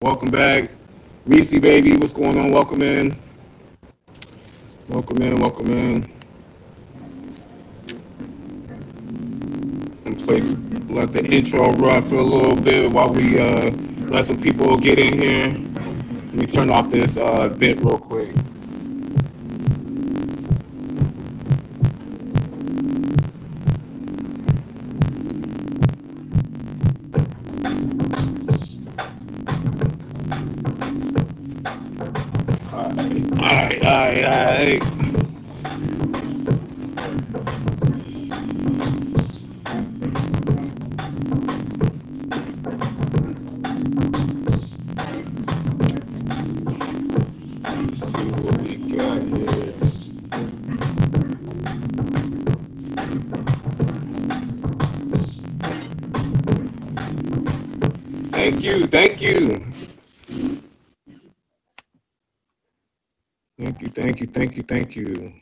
Welcome back. Reese, baby, what's going on? Welcome in. Welcome in, welcome in. And place, let the intro run for a little bit while we uh, let some people get in here. Let me turn off this uh, vent real quick. You, thank you.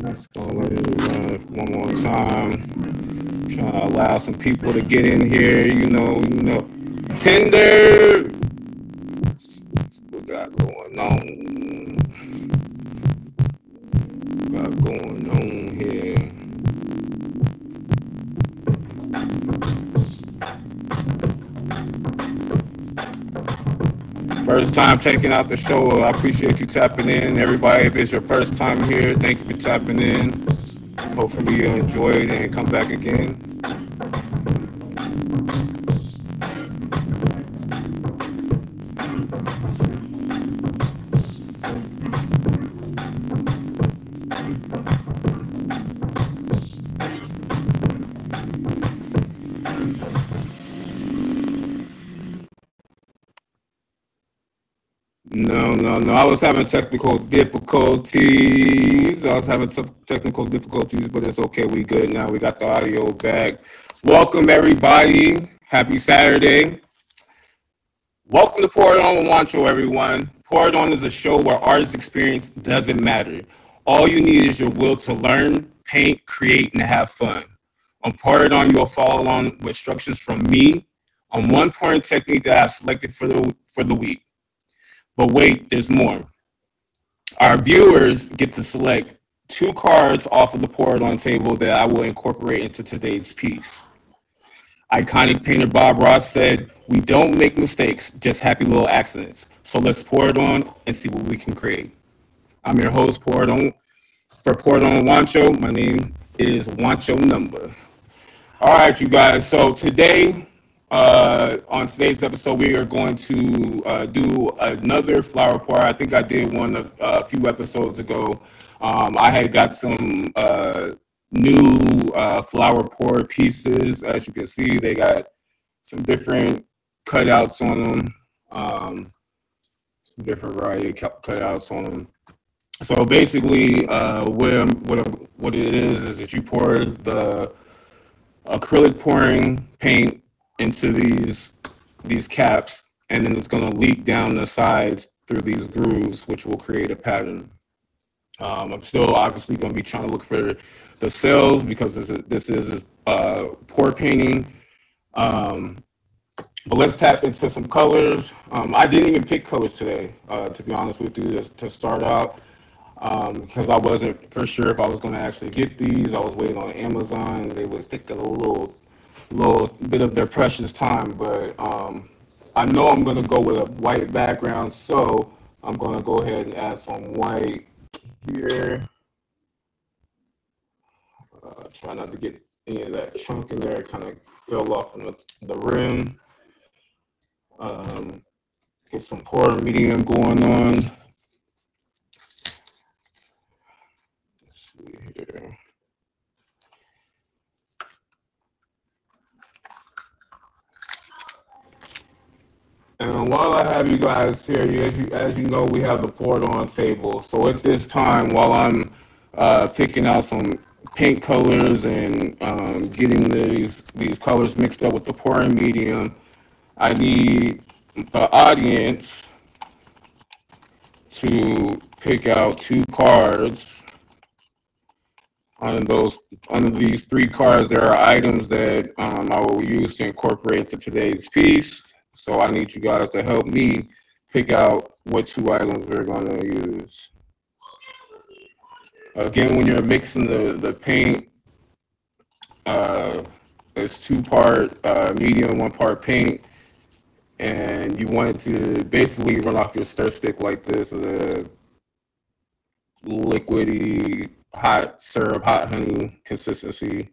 Let's go run one more time. Trying to allow some people to get in here, you know, you know. Tinder. Time checking out the show. I appreciate you tapping in. Everybody, if it's your first time here, thank you for tapping in. Hopefully you enjoyed and come back again. No, no. I was having technical difficulties. I was having te- technical difficulties, but it's okay. We good now. We got the audio back. Welcome everybody. Happy Saturday. Welcome to Pour It On with Juancho, everyone. Pour It On is a show where artist experience doesn't matter. All you need is your will to learn, paint, create, and have fun. On Pour It On, you'll follow along with instructions from me on one pouring technique that I've selected for the for the week. But wait, there's more. Our viewers get to select two cards off of the Pour It On table that I will incorporate into today's piece. Iconic painter Bob Ross said, We don't make mistakes, just happy little accidents. So let's pour it on and see what we can create. I'm your host, Pour It On. For Pour It On Juancho, my name is Juancho Number. All right, you guys. So today, uh, on today's episode, we are going to uh, do another flower pour. I think I did one a, a few episodes ago. Um, I had got some uh, new uh, flower pour pieces. As you can see, they got some different cutouts on them, um, different variety of cutouts on them. So basically, uh, what, what, what it is is that you pour the acrylic pouring paint into these these caps and then it's going to leak down the sides through these grooves which will create a pattern um, i'm still obviously going to be trying to look for the cells because this is, this is uh, pour painting um, but let's tap into some colors um, i didn't even pick colors today uh, to be honest with you to start out um, because I wasn't for sure if I was going to actually get these. I was waiting on Amazon. They was taking a little, little bit of their precious time, but um, I know I'm going to go with a white background, so I'm going to go ahead and add some white here. Uh, try not to get any of that chunk in there. Kind of fell off on the, the rim. Um, get some pour medium going on. Let's see here. And while I have you guys here, as you as you know, we have the pour on table. So at this time, while I'm uh, picking out some paint colors and um, getting these these colors mixed up with the pouring medium, I need the audience to pick out two cards. On those, on these three cards, there are items that um, I will use to incorporate into today's piece. So I need you guys to help me pick out what two items we're going to use. Again, when you're mixing the, the paint, uh, it's two part uh, medium, one part paint and you wanted to basically run off your stir stick like this, the liquidy hot syrup, hot honey consistency.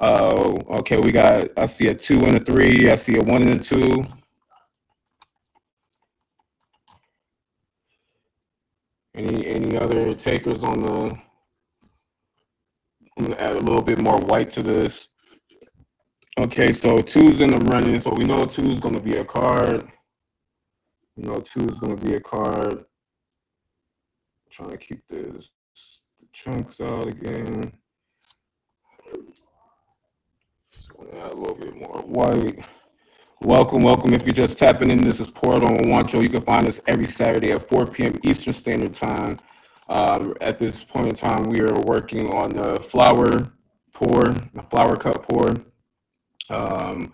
Uh, okay, we got, I see a two and a three. I see a one and a two. Any any other takers on the? I'm gonna add a little bit more white to this. Okay, so two's in the running, so we know two's going to be a card. We know two's going to be a card. I'm trying to keep this the chunks out again. Add a little bit more white. Welcome, welcome. If you're just tapping in, this is Portal on Juancho. You can find us every Saturday at 4 p.m. Eastern Standard Time. Um, at this point in time, we are working on the flower pour, the flower cup pour. Um,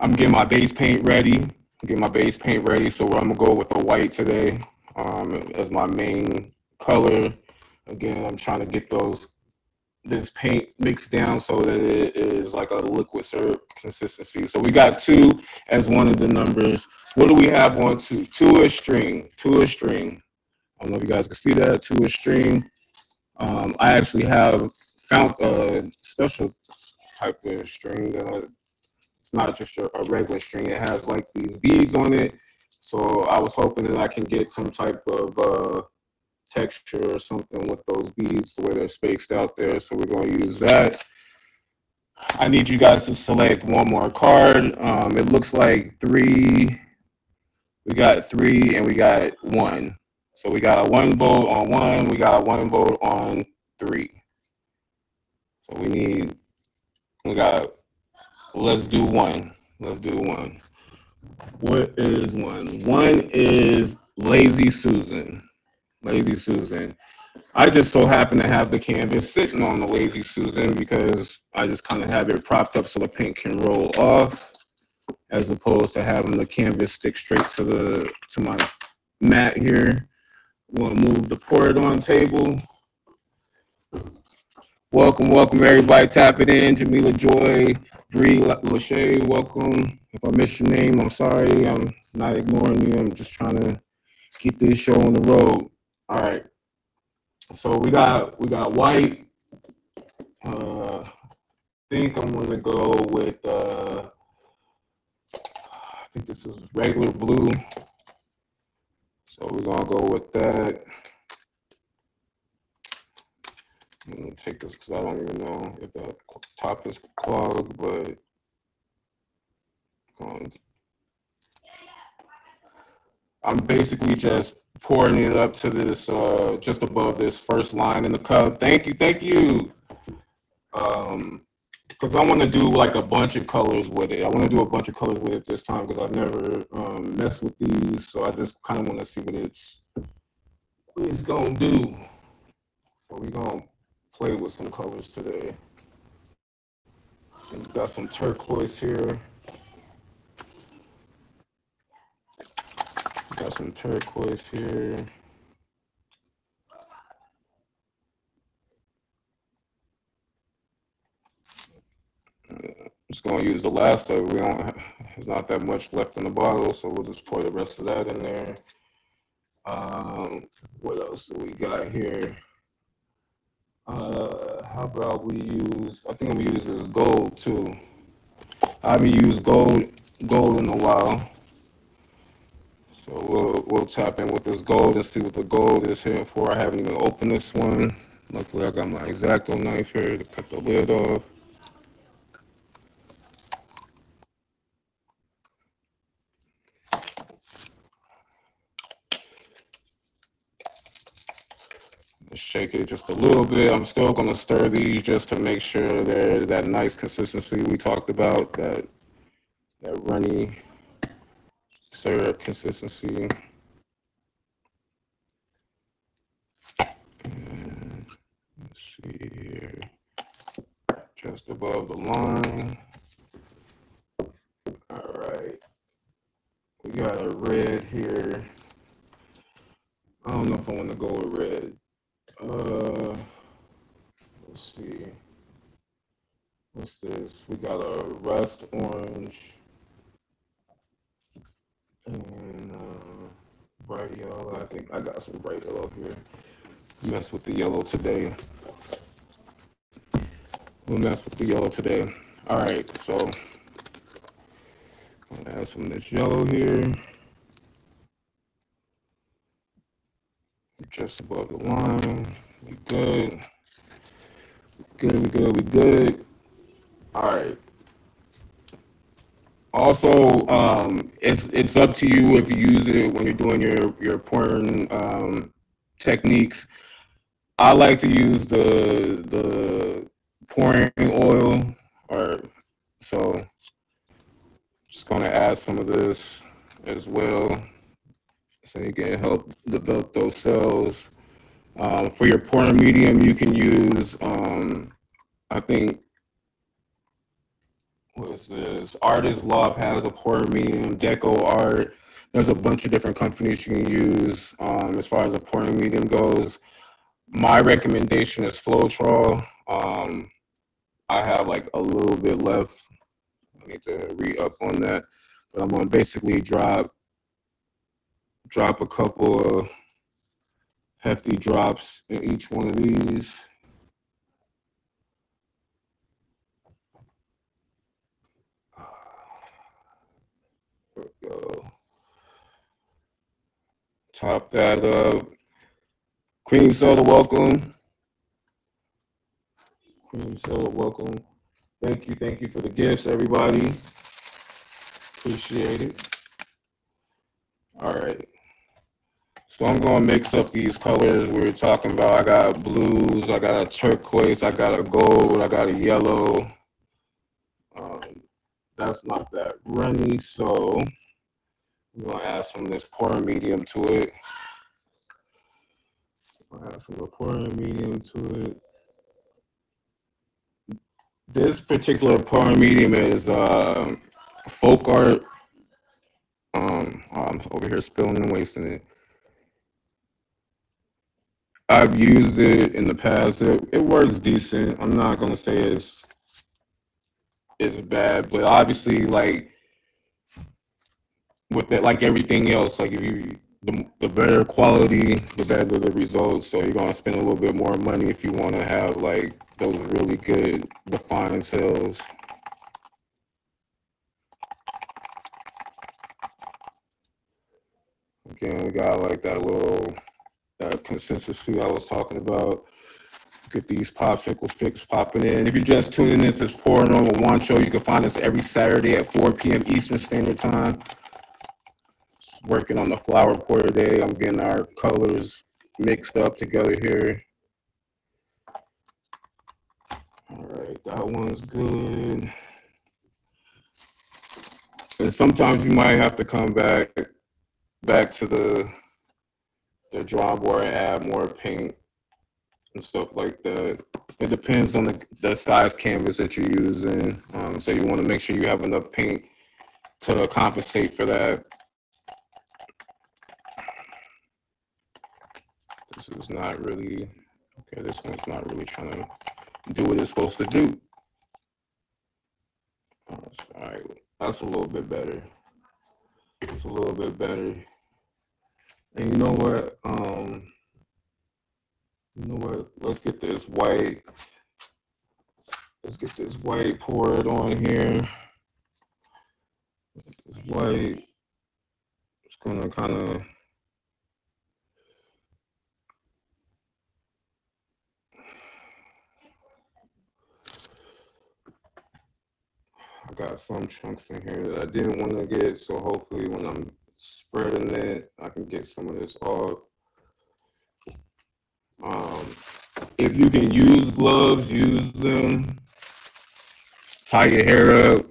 I'm getting my base paint ready. I'm getting my base paint ready. So I'm gonna go with the white today um, as my main color. Again, I'm trying to get those this paint mixed down so that it is like a liquid syrup consistency. So we got two as one of the numbers. What do we have on two? Two a string. Two a string. I don't know if you guys can see that. Two a string. Um, I actually have found a special type of string that it's not just a, a regular string. It has like these beads on it. So I was hoping that I can get some type of uh, texture or something with those beads the way they're spaced out there. So we're going to use that. I need you guys to select one more card. Um, it looks like three. We got three and we got one. So we got one vote on one. We got one vote on three. So we need we got, let's do one. Let's do one. What is one? One is Lazy Susan. Lazy Susan. I just so happen to have the canvas sitting on the Lazy Susan because I just kind of have it propped up so the paint can roll off as opposed to having the canvas stick straight to the to my mat here. We'll move the pour it on table. Welcome, welcome everybody Tap it in. Jamila Joy, Bree Lachey, welcome. If I missed your name, I'm sorry. I'm not ignoring you. I'm just trying to keep this show on the road. All right. So we got we got white. Uh, I think I'm gonna go with uh, I think this is regular blue. So we're gonna go with that. I'm gonna take this because I don't even know if the top is clogged, but um, I'm basically just pouring it up to this, uh, just above this first line in the cup. Thank you, thank you. Um, because I want to do like a bunch of colors with it. I want to do a bunch of colors with it this time because I've never um, messed with these, so I just kind of want to see what it's what it's gonna do. So we gonna play with some colors today. We've got some turquoise here. Got some turquoise here. Just gonna use the last of it. We don't, there's not that much left in the bottle, so we'll just pour the rest of that in there. Um, what else do we got here? Uh, how about we use, I think we use this gold too. I haven't used gold, gold in a while. So we'll, we'll tap in with this gold and see what the gold is here for. I haven't even opened this one. Luckily I got my X-Acto knife here to cut the lid off. shake it just a little bit. I'm still going to stir these just to make sure there's that nice consistency we talked about, that that runny serve consistency. And let's see here, just above the line. All right, we got a red here. I don't know if I want to go with red. Uh, let's see. What's this? We got a rust orange and uh, bright yellow. I think I got some bright yellow here. Mess with the yellow today. We'll mess with the yellow today. All right, so I'm gonna add some of this yellow here. just above the line. We good. Good, we good, we good. All right. Also, um, it's it's up to you if you use it when you're doing your your pouring um, techniques. I like to use the the pouring oil, or so. Just gonna add some of this as well. So you can help develop those cells. Um, for your pouring medium, you can use, um, I think, what is this? Artist's Loft has a pouring medium, Deco Art. There's a bunch of different companies you can use um, as far as a pouring medium goes. My recommendation is Floetrol. Um, I have like a little bit left. I need to re up on that, but I'm gonna basically drop drop a couple of hefty drops in each one of these. Top that up. Cream soda, welcome. Cream soda, welcome. Thank you, thank you for the gifts, everybody. Appreciate it. All right. So I'm gonna mix up these colors we were talking about. I got blues, I got a turquoise, I got a gold, I got a yellow. Um, that's not that runny, so I'm gonna add some of this pouring medium to it. I'll add some pouring medium to it. This particular pouring medium is uh, folk art. Um, I'm over here spilling and wasting it. I've used it in the past. It, it works decent. I'm not gonna say it's it's bad, but obviously, like with it, like everything else, like if you the, the better quality, the better the results. So you're gonna spend a little bit more money if you want to have like those really good defined cells. Again, we got like that little uh, consistency I was talking about. Get these popsicle sticks popping in. If you're just tuning in to this Pouring On with Juancho, you can find us every Saturday at 4 p.m. Eastern Standard Time. Working on the flower pour today. I'm getting our colors mixed up together here. All right, that one's good. And sometimes you might have to come back back to the the drawing board and add more paint and stuff like that. It depends on the, the size canvas that you're using. Um, so you want to make sure you have enough paint to compensate for that. This is not really, okay, this one's not really trying to do what it's supposed to do. All right, that's a little bit better. It's a little bit better. And you know what? Um, you know what? Let's get this white. Let's get this white poured on here. This white. It's gonna kind of. I got some chunks in here that I didn't want to get, so hopefully when I'm spreading it. I can get some of this off. Um, if you can use gloves, use them. Tie your hair up.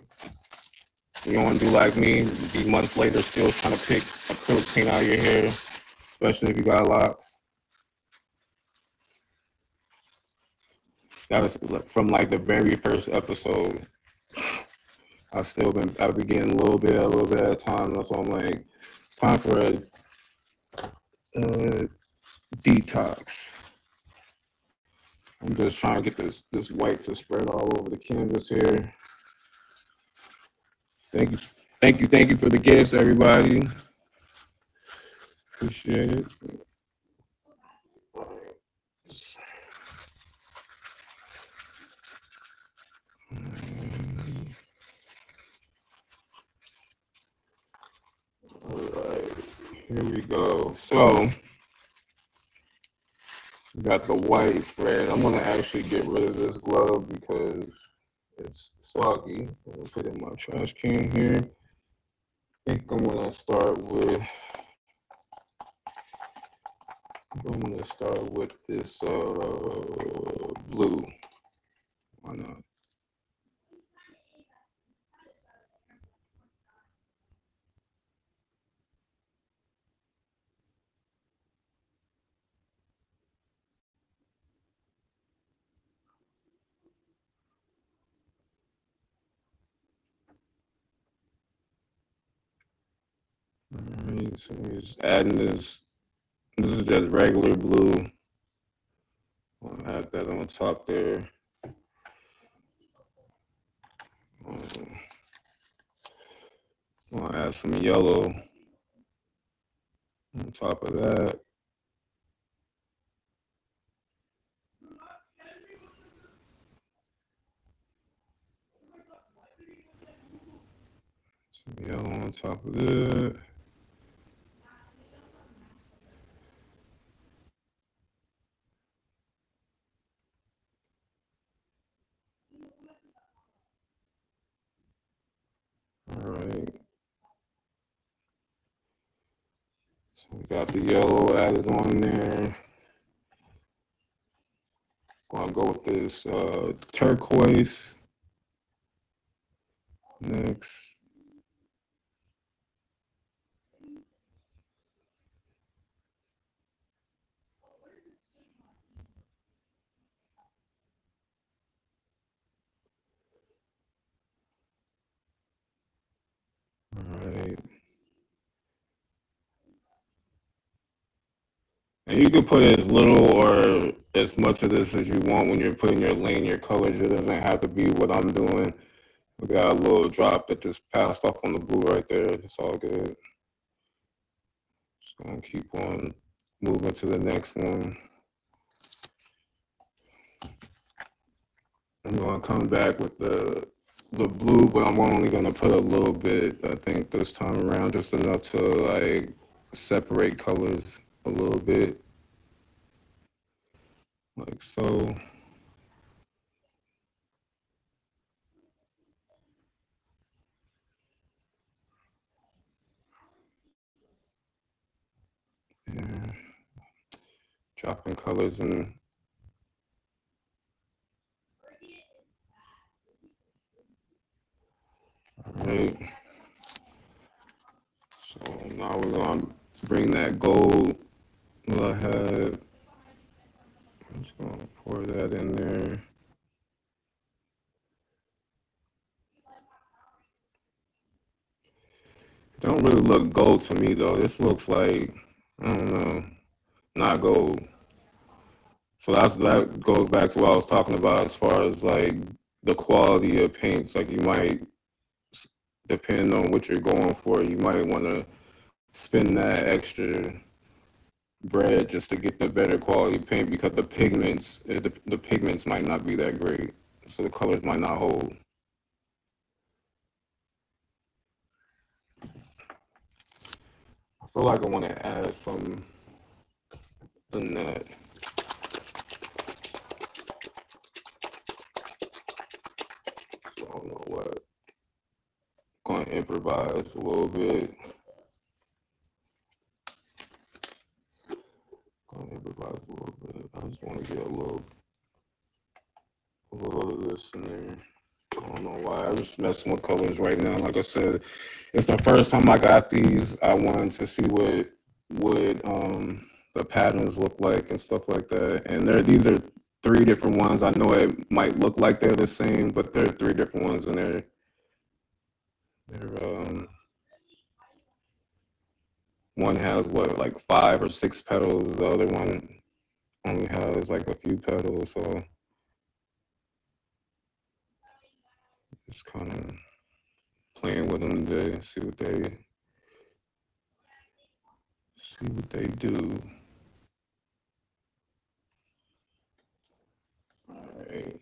You don't want to do like me, be months later still trying to pick acrylic paint out of your hair, especially if you got locks. that was from like the very first episode. I've still been I've been getting a little bit, a little bit at a time. That's why I'm like, it's time for a, a detox. I'm just trying to get this this white to spread all over the canvas here. Thank you, thank you, thank you for the gifts, everybody. Appreciate it. All right, here we go. So, got the white spread. I'm gonna actually get rid of this glove because it's soggy. I'm gonna put in my trash can here. I think I'm gonna start with. I'm gonna start with this uh, blue. Why not? Alright, so we're just adding this. This is just regular blue. I'll add that on top there. I'll add some yellow on top of that. Some yellow on top of that. All right. So we got the yellow added on there. Gonna go with this uh, turquoise next. Right. And you can put as little or as much of this as you want when you're putting your lane, your colors. It doesn't have to be what I'm doing. We got a little drop that just passed off on the blue right there. It's all good. Just gonna keep on moving to the next one. I'm gonna come back with the the blue, but I'm only gonna put a little bit. I think this time around, just enough to like separate colors a little bit, like so. Yeah. Dropping colors and right. So now we're gonna bring that gold had. I'm just gonna pour that in there. Don't really look gold to me though. This looks like I don't know, not gold. So that's that goes back to what I was talking about as far as like the quality of paints. Like you might, depend on what you're going for, you might want to spend that extra bread just to get the better quality paint because the pigments, eh, the, the pigments might not be that great, so the colors might not hold. I feel like I want to add some in that. So I don't know what. Going to improvise a little bit. Going to improvise a little bit. I just want to get a little, a little of this in there. I don't know why. I'm just messing with colors right now. Like I said, it's the first time I got these. I wanted to see what what um the patterns look like and stuff like that. And there, these are three different ones. I know it might look like they're the same, but there are three different ones in there. They're um, one has what like five or six petals. The other one only has like a few petals. So just kind of playing with them today, see what they see what they do. All right.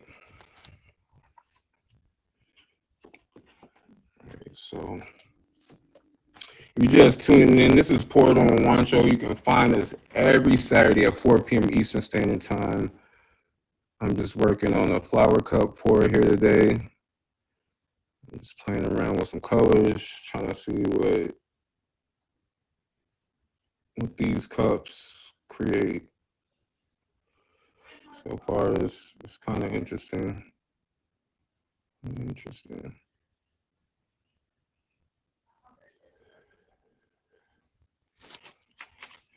All right, so if you're just tuning in, this is Pour It On Juancho. You can find us every Saturday at 4 p.m. Eastern Standard Time. I'm just working on a flower cup pour here today. Just playing around with some colors, trying to see what what these cups create. So far, it's, it's kind of interesting. Interesting.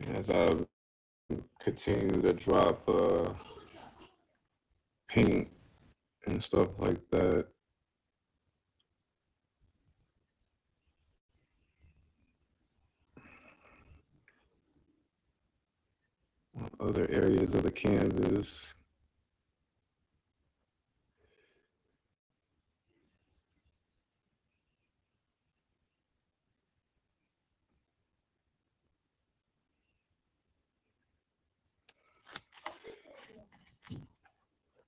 As I continue to drop uh, paint and stuff like that. other areas of the canvas.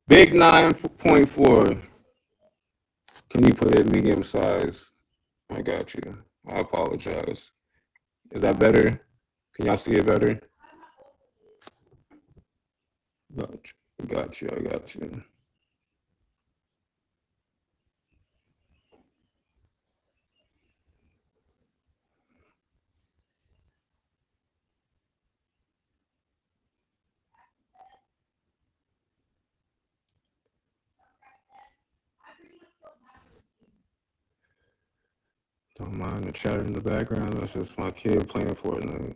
Big 9.4. Can you put it medium size? I got you. I apologize. Is that better? Can y'all see it better? Got you. I Got you. I got you. Don't mind the chatter in the background. That's just my kid playing Fortnite.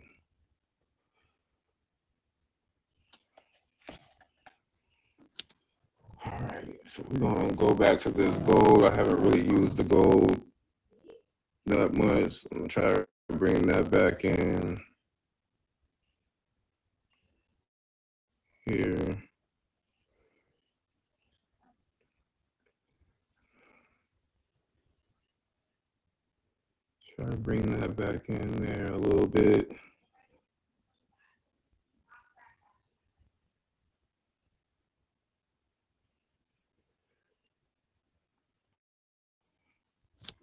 All right, so we're gonna go back to this gold. I haven't really used the gold that much. I'm gonna try to bring that back in here. Try to bring that back in there a little bit.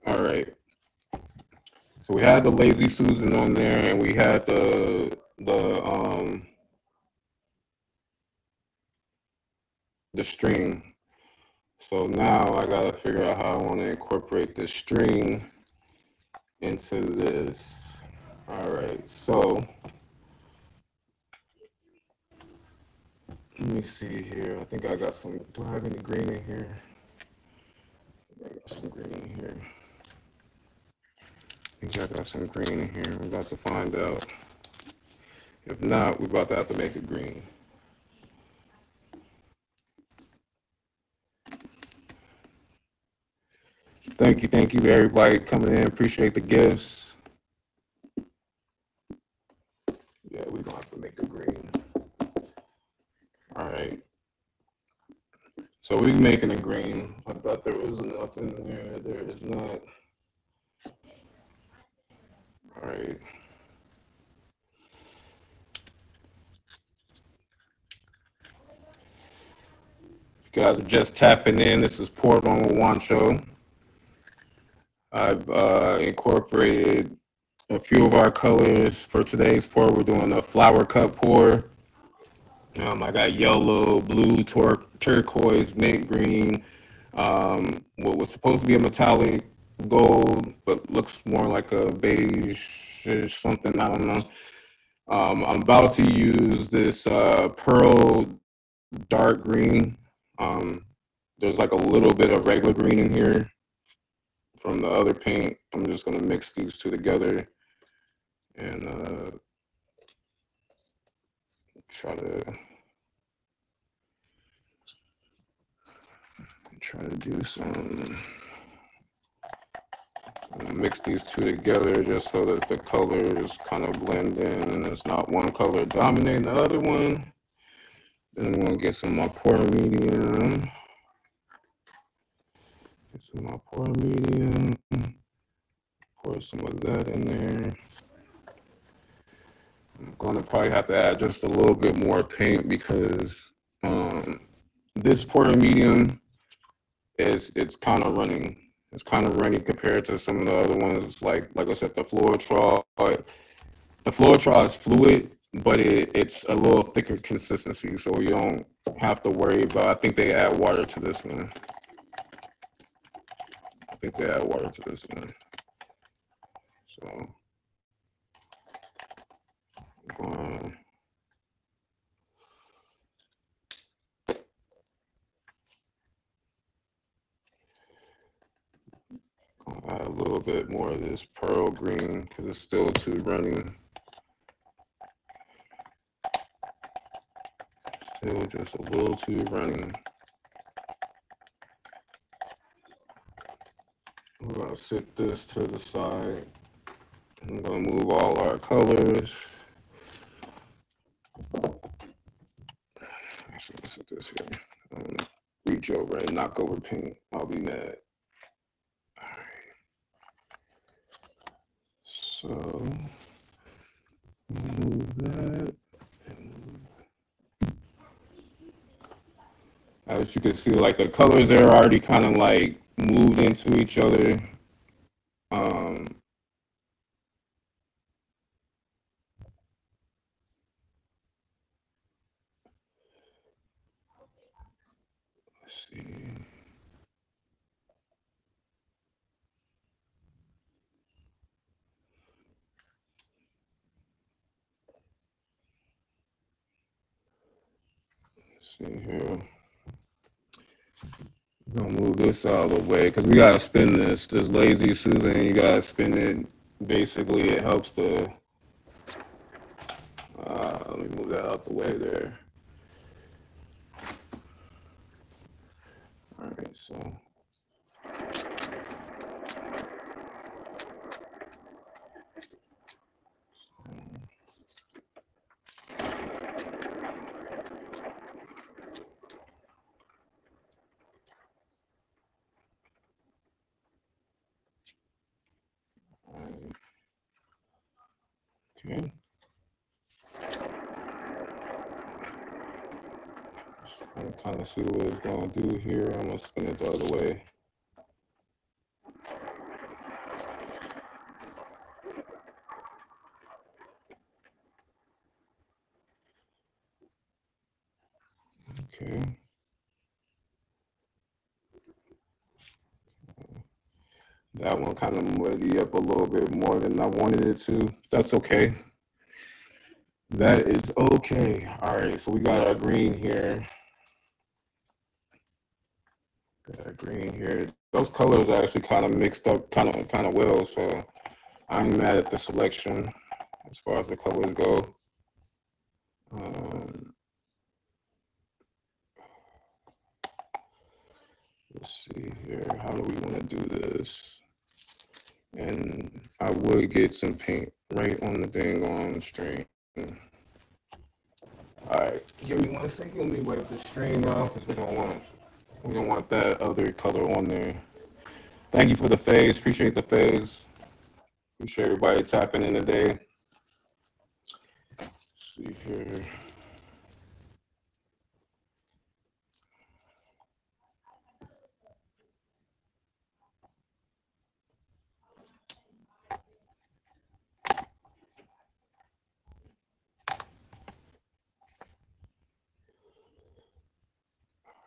All right. So we had the lazy Susan on there and we had the the um the string. So now I gotta figure out how I want to incorporate the string into this. All right, so let me see here. I think I got some, do I have any green in here? I got some green in here. I think I got some green in here. We're about to find out. If not, we're about to have to make it green. Thank you, thank you everybody coming in. Appreciate the gifts. Yeah, we're gonna have to make a green. All right. So we're making a green. I thought there was nothing in there. There is not. All right. If you guys are just tapping in, this is It On Juancho. I've uh, incorporated a few of our colors for today's pour. We're doing a flower cup pour. Um, I got yellow, blue, tur- turquoise, mint green, um, what was supposed to be a metallic gold, but looks more like a beige or something. I don't know. Um, I'm about to use this uh, pearl dark green. Um, there's like a little bit of regular green in here from the other paint. I'm just gonna mix these two together and uh, try to try to do some mix these two together just so that the colors kind of blend in and it's not one color dominating the other one. Then I'm gonna get some more pour medium. More pour medium. Pour some of that in there. I'm gonna probably have to add just a little bit more paint because um, this pour medium is it's kind of running it's kind of runny compared to some of the other ones. Like, like I said, the Floetrol. The Floetrol is fluid, but it, it's a little thicker consistency, so you don't have to worry about. I think they add water to this one. I think they add water to this one. So, um, add a little bit more of this pearl green because it's still too runny. Still just a little too runny. We're gonna sit this to the side. I'm gonna move all our colors. Actually, let's set this here. Um, reach over and knock over paint. I'll be mad. All right. So move that. As you can see, like the colors are already kind of like moved into each other. Um, let's see. Let's see here. Gonna move this out of the way because we gotta spin this. This lazy Susan, you gotta spin it. Basically, it helps to. Uh, let me move that out the way there. All right, so. Okay. Just want to see what it's going to do here. I'm going to spin it the other way. Okay. That one kind of muddy up a little bit more than I wanted it to. That's okay. That is okay. All right, so we got our green here. Our green here. Those colors are actually kind of mixed up kind of kind of well, so I'm mad at the selection as far as the colors go. Um, let's see here. How do we want to do this? and I would get some paint right on the dang on the string. All right, give me one second. Let me wipe the string off because we don't want we don't want that other color on there. Thank you for the phase. Appreciate the phase. Appreciate everybody tapping in today. Let's see here.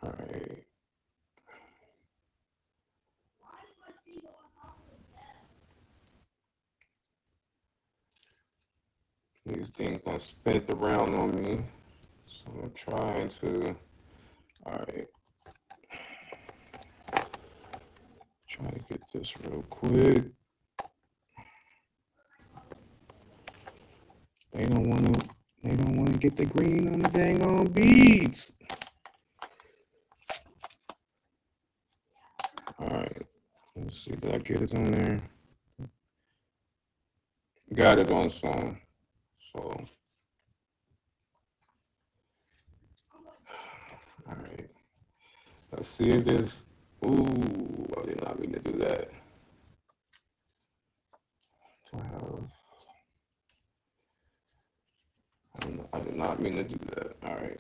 All right. These things don't spin around on me. So I'm trying to, all right. Try to get this real quick. They don't want to, they don't want to get the green on the dang on beads. All right, let's see, did I get it on there? Got it on some. So, all right. Let's see if this. Ooh, I did not mean to do that. Do I have? I, did not mean to do that. All right.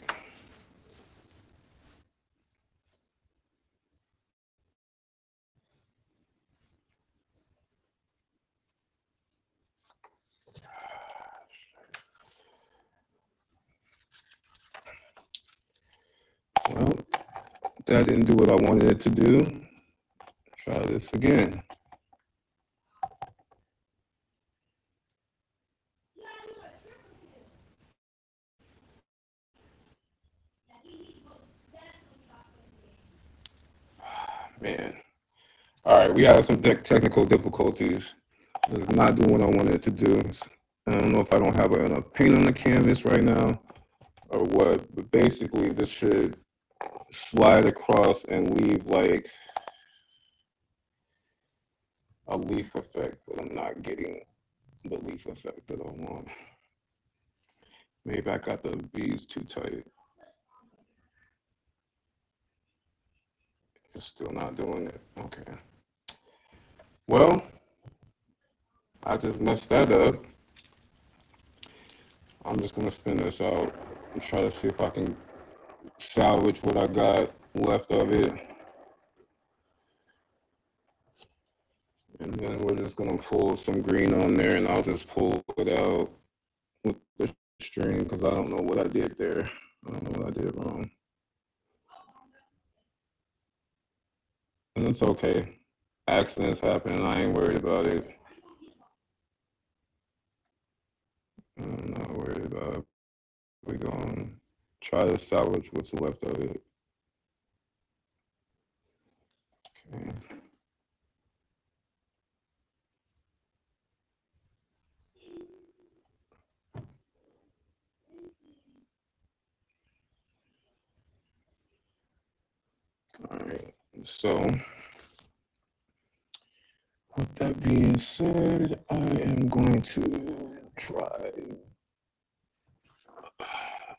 Well, that didn't do what I wanted it to do. Try this again. Man. All right, we have some tech technical difficulties. It's not doing what I wanted it to do. I don't know if I don't have enough paint on the canvas right now or what, but basically this should slide across and leave like a leaf effect, but I'm not getting the leaf effect that I want. Maybe I got the V's too tight. It's still not doing it. Okay. Well, I just messed that up. I'm just gonna spin this out and try to see if I can salvage what I got left of it. And then we're just gonna pull some green on there and I'll just pull it out with the string because I don't know what I did there. I don't know what I did wrong. And it's okay. Accidents happen. And I ain't worried about it. I'm not worried about it. We're going try to salvage what's left of it. Okay. All right. So, with that being said, I am going to try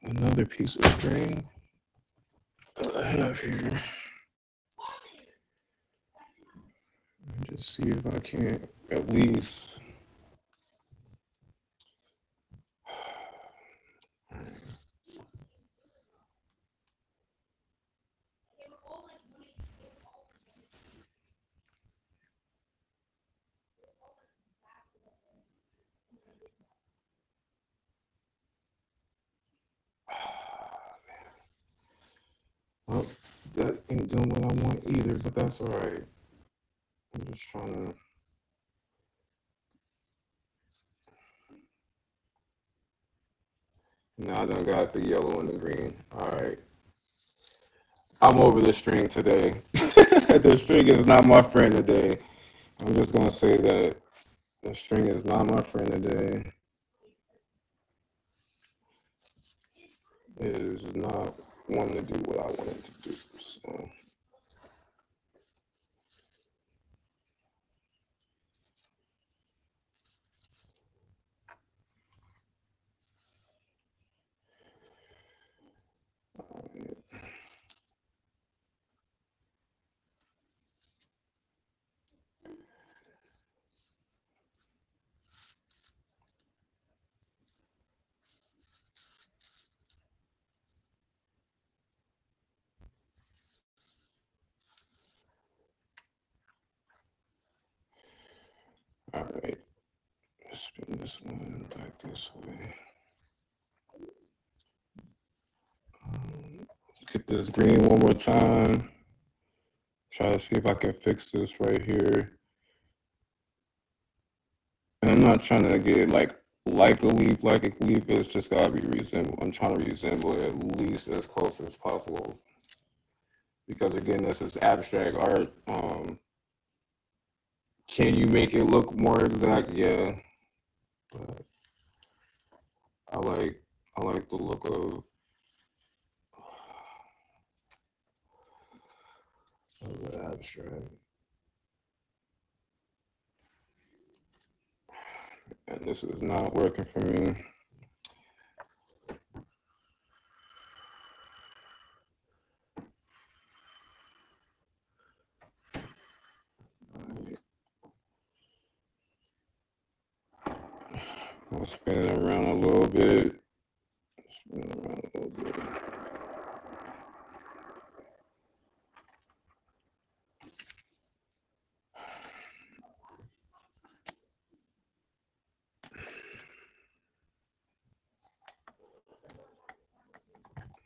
another piece of string that I have here. And just see if I can't at least Well, that ain't doing what I want either, but that's all right. I'm just trying to. Now I done got the yellow and the green. All right. I'm over the string today. the string is not my friend today. I'm just gonna say that the string is not my friend today. It is not wanting to do what I wanted to do. So. All right, spin this one back this way. Um, get this green one more time. Try to see if I can fix this right here. And I'm not trying to get like like a leaf, like a leaf. It's just gotta be resemble. I'm trying to resemble it at least as close as possible. Because again, this is abstract art. Um, can you make it look more exact? Yeah. But I like I like the look of of the abstract. And this is not working for me. I'll spin it around a little bit. Spin it around a little bit.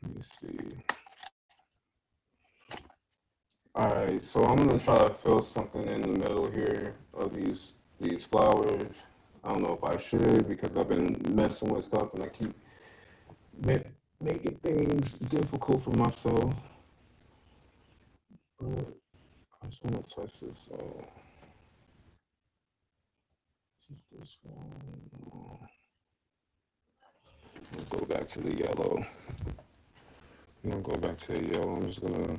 Let me see. All right, so I'm gonna try to fill something in the middle here of these these flowers. I don't know if I should because I've been messing with stuff and I keep ma- making things difficult for myself. But I just want to test this. Uh, so this one. Go back to the yellow. I'm gonna go back to the yellow. I'm just gonna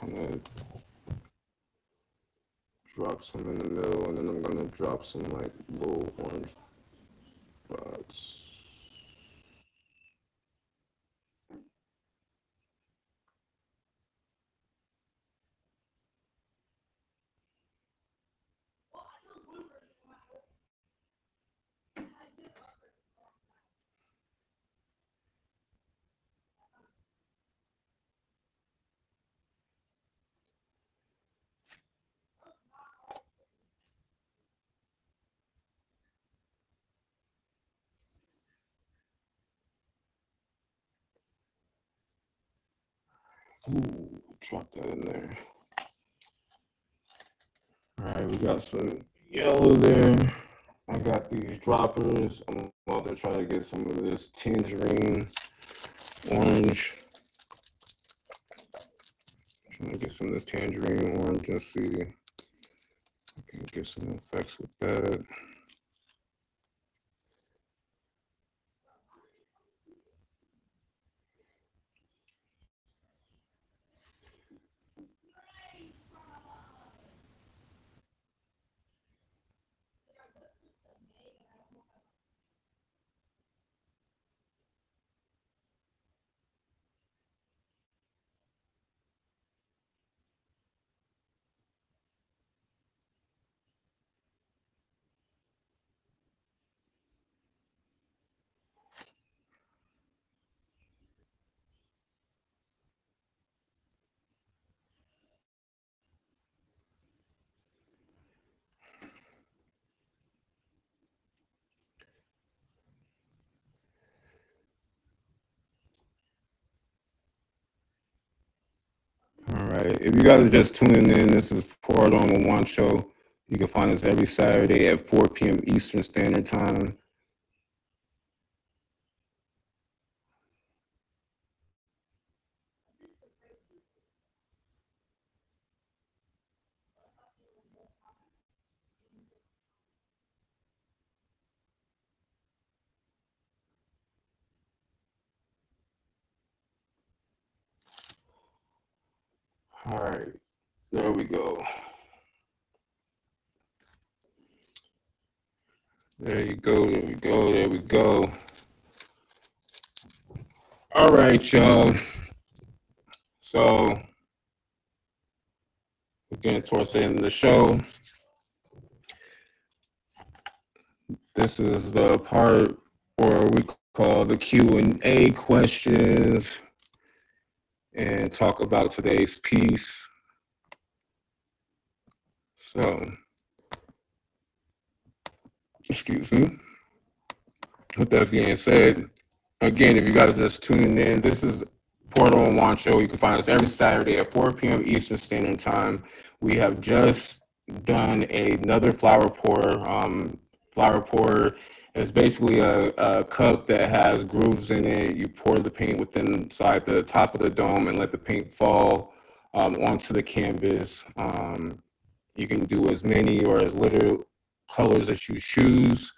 kind of drop some in the middle, and then I'm gonna drop some like little orange dots. Ooh, drop that in there. All right, we got some yellow there. I got these droppers. I'm about to try to get some of this tangerine orange. I'm Trying to get some of this tangerine orange and see if I can get some effects with that. All right. If you guys are just tuning in, this is Pour It On Juan Show. You can find us every Saturday at 4 p.m. Eastern Standard Time. All right. There we go. There you go. There we go. There we go. All right, y'all. So we're getting towards the end of the show. This is the part where we call the Q and A questions and talk about today's piece. So, excuse me. With that being said, again, if you guys are just tuning in, this is Pour It On Juan Show. You can find us every Saturday at 4 p.m. Eastern Standard Time. We have just done another flower pour. Um, flower pour is basically a, a cup that has grooves in it. You pour the paint within inside the top of the dome and let the paint fall um, onto the canvas. Um, you can do as many or as little colors that you choose.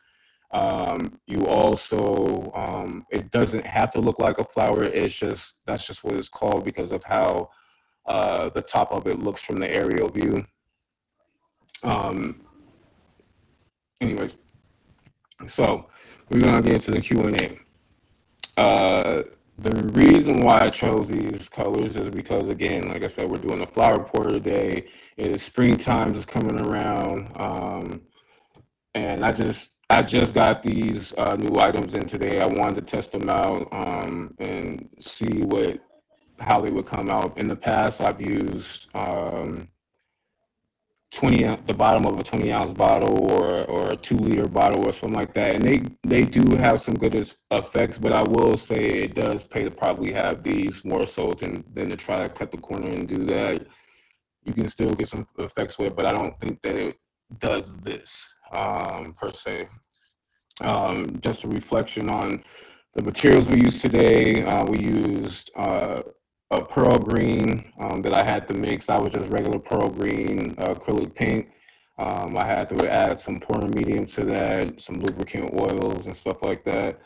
Um, you also, um, it doesn't have to look like a flower. It's just, that's just what it's called because of how uh, the top of it looks from the aerial view. Um, anyways, So we're gonna get into the Q and A. Uh, the reason why I chose these colors is because, again, like I said, we're doing a flower porter day. It is springtime is coming around, um, and I just I just got these uh, new items in today. I wanted to test them out um, and see what how they would come out. In the past, I've used um, 20 the bottom of a 20 ounce bottle or or a two liter bottle or something like that and they they do have some good effects but i will say it does pay to probably have these more so than than to try to cut the corner and do that you can still get some effects with it but i don't think that it does this um, per se um, just a reflection on the materials we used today uh, we used uh, a pearl green um, that I had to mix. I was just regular pearl green acrylic paint. Um, I had to add some pouring medium to that, some lubricant oils and stuff like that.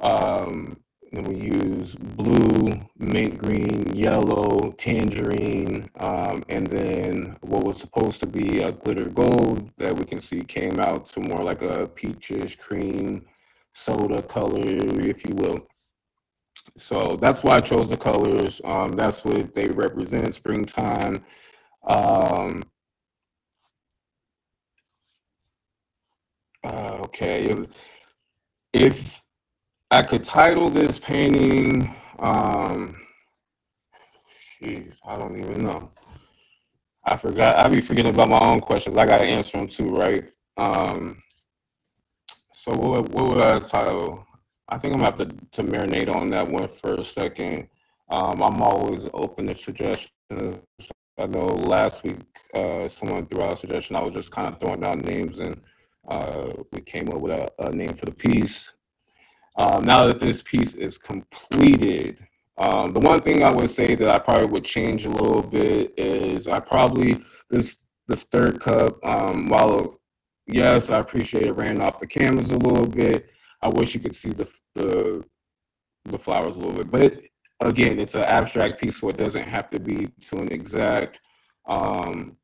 Um, then we use blue, mint green, yellow, tangerine, um, and then was supposed to be a glitter gold that we can see came out to more like a peachish cream soda color, if you will. So that's why I chose the colors. Um, that's what they represent, springtime. Um, uh, okay, if, I could title this painting, um, jeez, I don't even know. I forgot. I be forgetting about my own questions. I got to answer them too, right? Um, so what, what would I title? I think I'm gonna have to, to marinate on that one for a second. Um, I'm always open to suggestions. I know last week uh, someone threw out a suggestion. I was just kind of throwing down names, and uh, we came up with a, a name for the piece. Um, now that this piece is completed, um, the one thing I would say that I probably would change a little bit is I probably this this third cup. Um, while yes, I appreciate it ran off the cameras a little bit. I wish you could see the the, the flowers a little bit. But it, again, it's an abstract piece, so it doesn't have to be to an exact. Um,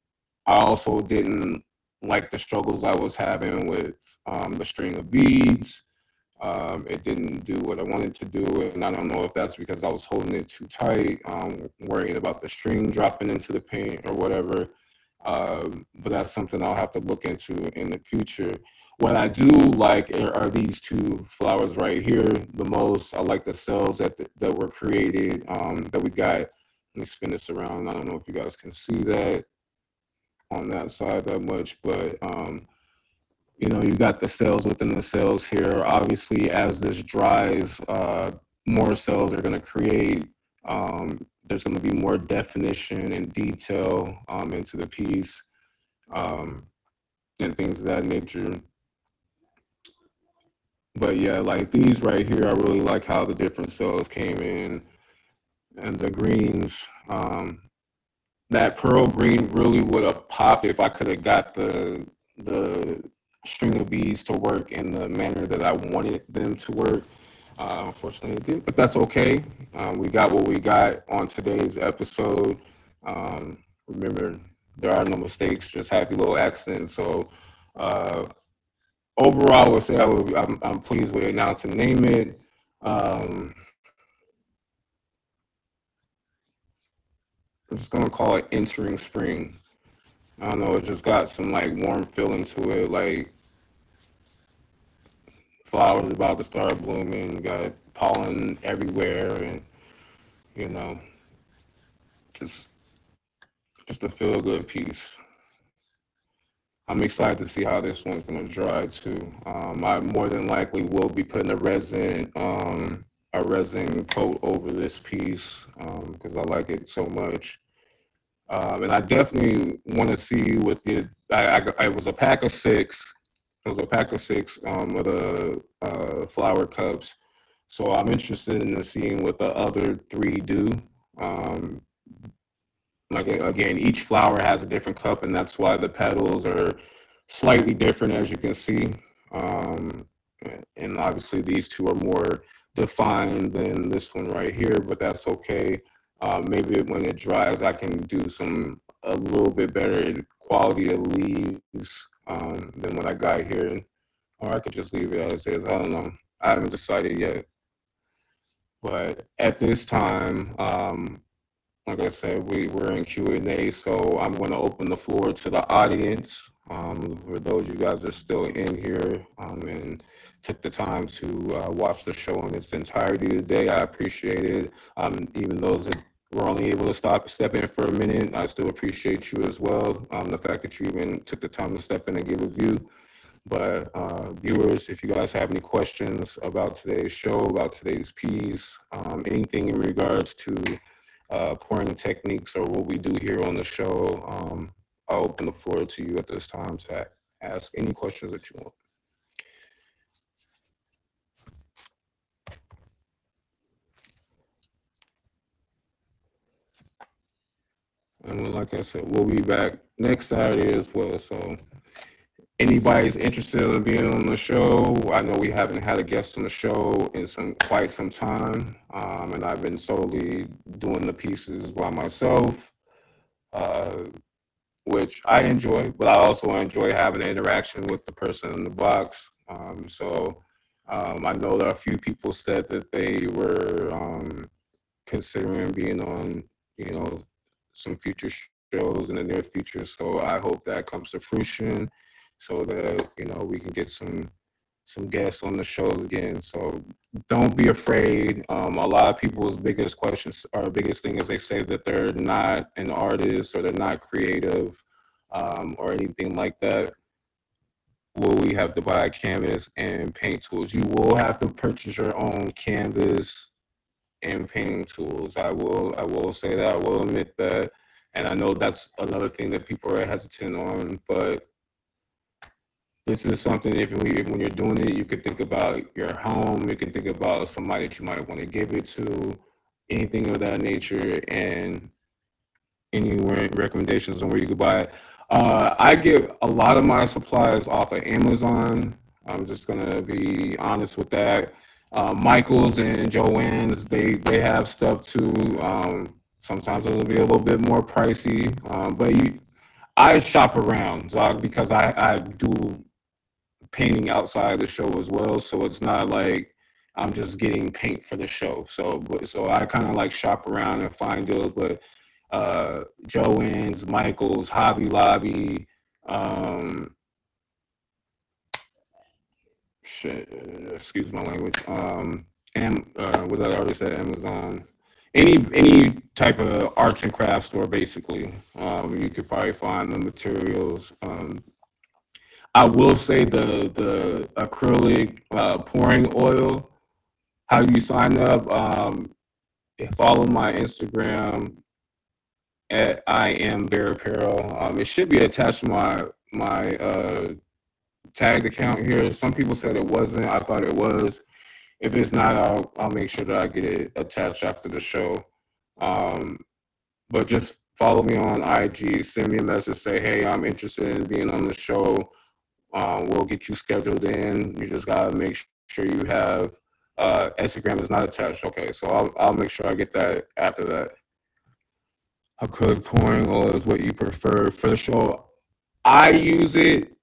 I also didn't like the struggles I was having with um, the string of beads. Um, it didn't do what I wanted to do, and I don't know if that's because I was holding it too tight, um, worrying about the string dropping into the paint or whatever. Um, but that's something I'll have to look into in the future. What I do like are these two flowers right here the most. I like the cells that that were created um, that we got. Let me spin this around. I don't know if you guys can see that on that side that much, but um, you know, you got the cells within the cells here. Obviously, as this dries, uh, more cells are going to create. Um, there's going to be more definition and detail um, into the piece um, and things of that nature but yeah, like these right here, I really like how the different cells came in and the greens. Um, that pearl green really would have popped if I could have got the the string of beads to work in the manner that I wanted them to work. Uh, unfortunately, it didn't, but that's okay. Um, we got what we got on today's episode. Um, remember, there are no mistakes, just happy little accidents. So uh, overall, I would say I would, I'm, I'm pleased with it now to name it. Um, I'm just gonna call it entering spring. I don't know, it just got some like warm feeling to it, like flowers about to start blooming, got pollen everywhere, and you know, just just a feel good piece. I'm excited to see how this one's to dry too. Um, I more than likely will be putting a resin um, a resin coat over this piece because um, I like it so much. Um, and I definitely want to see what the I, I, I, was a pack of six. It was a pack of six um, of the uh, flower cups. So I'm interested in seeing what the other three do. Um, like again, each flower has a different cup, and that's why the petals are slightly different, as you can see. Um, and obviously, these two are more defined than this one right here, but that's okay. Uh, maybe when it dries, I can do some a little bit better quality of leaves um, than what I got here. or I could just leave it as is. I don't know. I haven't decided yet. But at this time, um, like I said, we, we're in Q&A, so I'm going to open the floor to the audience. Um, for those you guys are still in here um, and took the time to uh, watch the show in its entirety today, I appreciate it. Um, even those that were only able to stop, step in for a minute, I still appreciate you as well. Um, the fact that you even took the time to step in and give a view. But uh, viewers, if you guys have any questions about today's show, about today's piece, um, anything in regards to uh, pouring techniques or what we do here on the show, um, I'll open the floor to you at this time to ask any questions that you want. And like I said, we'll be back next Saturday as well. So anybody's interested in being on the show, I know we haven't had a guest on the show in some quite some time, um, and I've been solely doing the pieces by myself, uh, which I enjoy. But I also enjoy having an interaction with the person in the box. Um, so um, I know that a few people said that they were um, considering being on, you know, some future shows in the near future. So I hope that comes to fruition so that you know we can get some some guests on the shows again. So don't be afraid. Um, a lot of people's biggest questions or biggest thing is they say that they're not an artist or they're not creative um, or anything like that. Will we have to buy canvas and paint tools? You will have to purchase your own canvas and painting tools. I will I will say that I will admit that, and I know that's another thing that people are hesitant on, but this is something if, we, when you're doing it, you could think about your home, you can think about somebody that you might want to give it to, anything of that nature, and any recommendations on where you could buy it. Uh, I get a lot of my supplies off of Amazon. I'm just gonna be honest with that. Uh, Michaels and Joann's, they they have stuff too. Um, sometimes it'll be a little bit more pricey, um, but you, I shop around dog, because I, I do painting outside the show as well. So it's not like I'm just getting paint for the show. So so I kind of like shop around and find deals. But uh, Joann's, Michaels, Hobby Lobby, um, shit, excuse my language. Um, and uh, what I already said, Amazon. Any any type of arts and crafts store, basically, um, you could probably find the materials. Um, I will say the the acrylic uh, pouring oil. How you sign up? Um, follow my Instagram at I am Bear Apparel. Um, it should be attached to my my uh, tagged account here. Some people said it wasn't. I thought it was. If it's not, I'll I'll make sure that I get it attached after the show. Um, but just follow me on IG. Send me a message. Say, hey, I'm interested in being on the show. Um, we'll get you scheduled in. You just gotta make sure you have uh, Instagram is not attached. Okay, so I'll I'll make sure I get that after that. Acrylic pouring oil is what you prefer for the show. I use it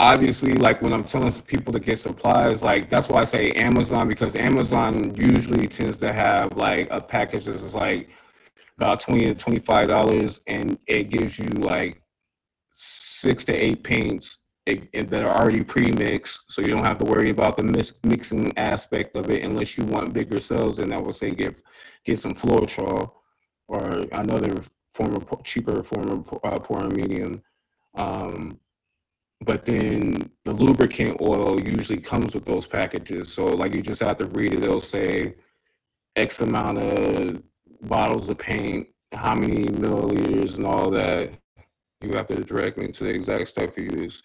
obviously like when I'm telling people to get supplies, like that's why I say Amazon because Amazon usually tends to have like a package that's like about twenty to twenty five dollars, and it gives you like six to eight paints that are already pre-mixed, so you don't have to worry about the mix, mixing aspect of it unless you want bigger cells. And I would say get get some Floetrol or another form of cheaper form of uh, pouring medium. Um, but then the lubricant oil usually comes with those packages. So like you just have to read it. It'll say X amount of bottles of paint, how many milliliters, and all that. You have to direct me to the exact stuff you use.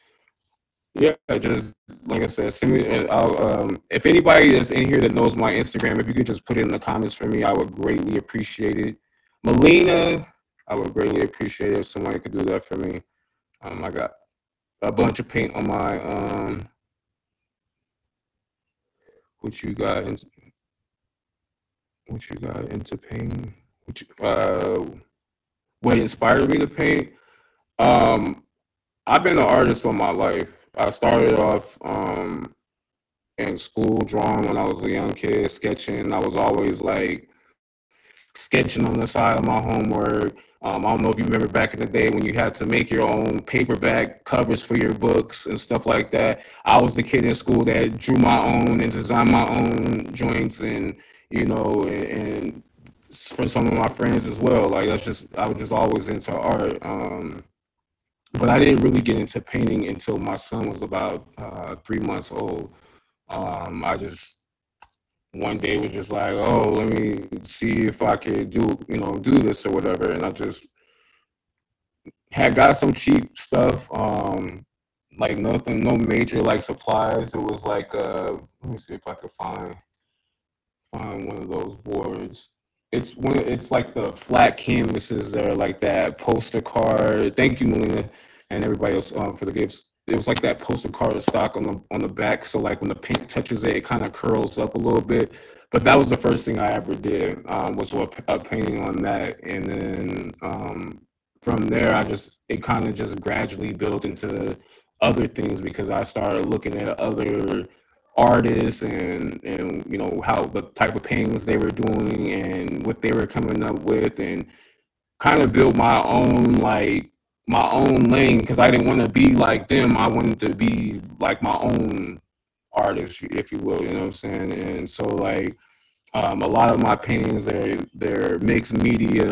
Yeah, just like I said, send me. I'll, um, if anybody that's in here that knows my Instagram, if you could just put it in the comments for me, I would greatly appreciate it. Melina, I would greatly appreciate it if somebody could do that for me. Um, I got a bunch of paint on my um. What you got? In, what you got into painting? What uh, what inspired me to paint? Um, I've been an artist all my life I started off um, in school drawing when I was a young kid, sketching. I was always like sketching on the side of my homework. Um, I don't know if you remember back in the day when you had to make your own paperback covers for your books and stuff like that. I was the kid in school that drew my own and designed my own joints and you know and, for some of my friends as well. Like that's just I was just always into art. Um, but I didn't really get into painting until my son was about uh, three months old. Um, I just one day was just like, oh, let me see if I could do, you know, do this or whatever. And I just had got some cheap stuff, um, like nothing, no major like supplies. It was like, uh, let me see if I could find find one of those boards. It's one. It's like the flat canvases that are like that poster card. Thank you, Melina, and everybody else um, for the gifts it was like that poster card stock on the on the back. So like when the paint touches it, it kind of curls up a little bit. But that was the first thing I ever did um, was a, a, painting on that, and then um, from there I just it kind of just gradually built into other things because I started looking at other artists and and you know how the type of paintings they were doing and what they were coming up with and kind of build my own like my own lane because I didn't want to be like them. I wanted to be like my own artist, if you will. You know what I'm saying? And so like um, a lot of my paintings, they're they're mixed media,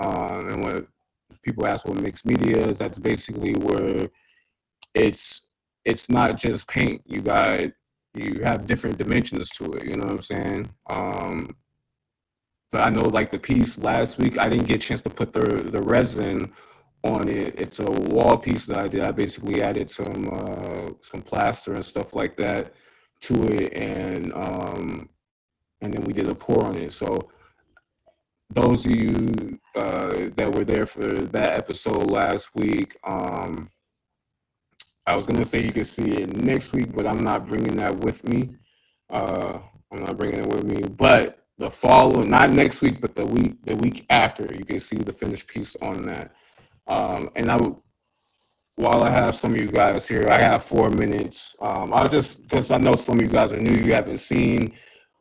um, and what people ask what mixed media is, that's basically where it's it's not just paint. You got you have different dimensions to it. You know what I'm saying? Um, but I know like the piece last week, I didn't get a chance to put the the resin on it. It's a wall piece that I did. I basically added some uh, some plaster and stuff like that to it, and um, and then we did a pour on it. So those of you uh, that were there for that episode last week, um, I was gonna say you could see it next week, but I'm not bringing that with me. Uh, I'm not bringing it with me, but the following, not next week, but the week, the week after, you can see the finished piece on that. Um, and I while I have some of you guys here, I have four minutes. Um, I'll just because I know some of you guys are new, you haven't seen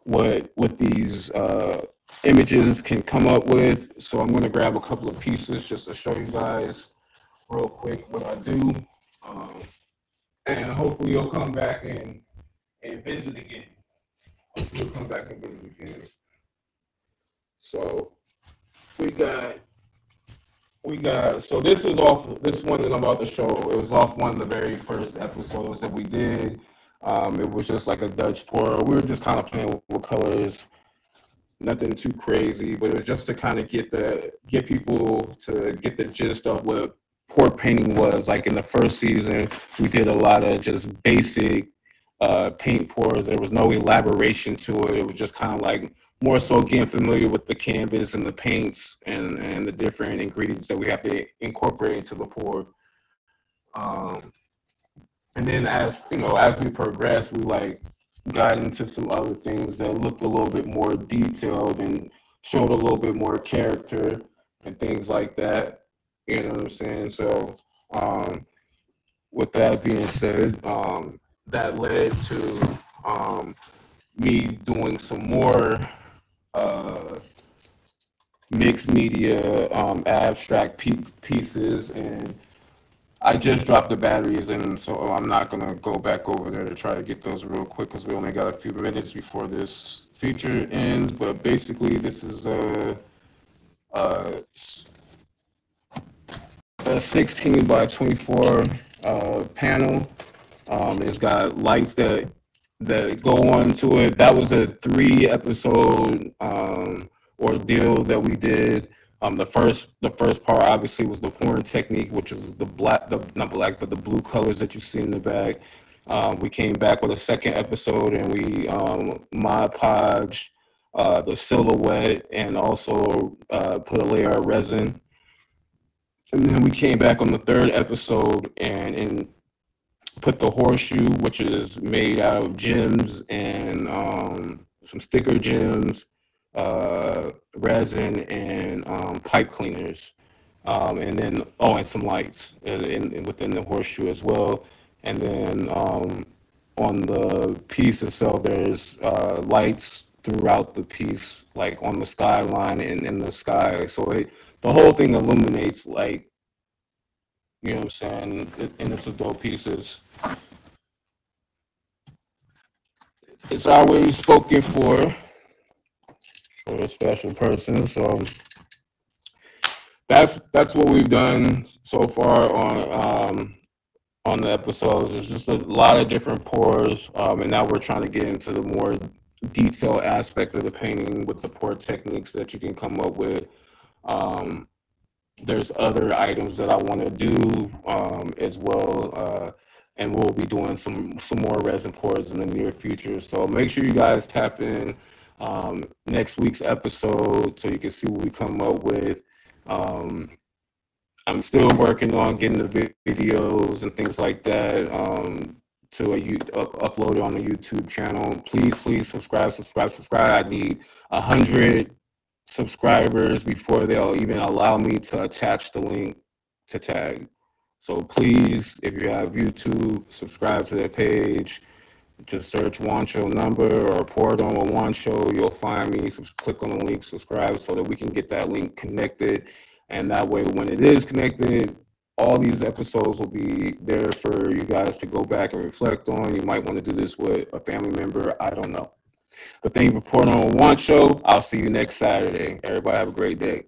what what these uh, images can come up with. So I'm going to grab a couple of pieces just to show you guys real quick what I do, um, and hopefully you'll come back and and visit again. Hopefully you'll come back and visit again. So we got we got so this is off this one that I'm about to show. It was off one of the very first episodes that we did. Um, it was just like a Dutch pour. We were just kind of playing with, with colors, nothing too crazy, but it was just to kind of get the get people to get the gist of what pour painting was. Like in the first season, we did a lot of just basic uh, paint pours. There was no elaboration to it. It was just kind of like more so getting familiar with the canvas and the paints and, and the different ingredients that we have to incorporate into the pour. Um, and then as you know, as we progress, we like got into some other things that looked a little bit more detailed and showed a little bit more character and things like that. You know what I'm saying? So um, with that being said, um, that led to um, me doing some more uh, mixed media, um, abstract pieces, and I just dropped the batteries, and so I'm not gonna go back over there to try to get those real quick because we only got a few minutes before this feature ends. But basically, this is a, a, a 16 by 24 uh, panel. Um, it's got lights that that go on to it. That was a three episode um, ordeal that we did. Um, the first the first part obviously was the pouring technique, which is the black, the not black, but the blue colors that you see in the bag. Um, we came back with a second episode and we um, Mod Podge uh, the silhouette and also uh, put a layer of resin. And then we came back on the third episode and in put the horseshoe, which is made out of gems and um, some sticker gems, uh, resin, and um, pipe cleaners. Um, and then, oh, and some lights in, in, within the horseshoe as well. and then um, on the piece itself, there's uh, lights throughout the piece, like on the skyline and in the sky. So it, the whole thing illuminates, like, you know what I'm saying? And it's a dope pieces. It's always spoken for for a special person. So that's that's what we've done so far on um, on the episodes. There's just a lot of different pours, um, and now we're trying to get into the more detailed aspect of the painting with the pour techniques that you can come up with. Um, there's other items that I want to do um, as well, uh, and we'll be doing some some more resin pours in the near future. So make sure you guys tap in um, next week's episode so you can see what we come up with. Um, I'm still working on getting the videos and things like that um, to a up, upload it on the YouTube channel. Please, please subscribe, subscribe, subscribe. I need a hundred subscribers before they'll even allow me to attach the link to tag. So please, if you have YouTube, subscribe to that page. Just search Juancho number or Pour It On Juancho. You'll find me. Click on the link, subscribe, so that we can get that link connected and that way, when it is connected, all these episodes will be there for you guys to go back and reflect on. You might want to do this with a family member. I don't know. The for Pour It On Juan Show. I'll see you next Saturday. Everybody have a great day.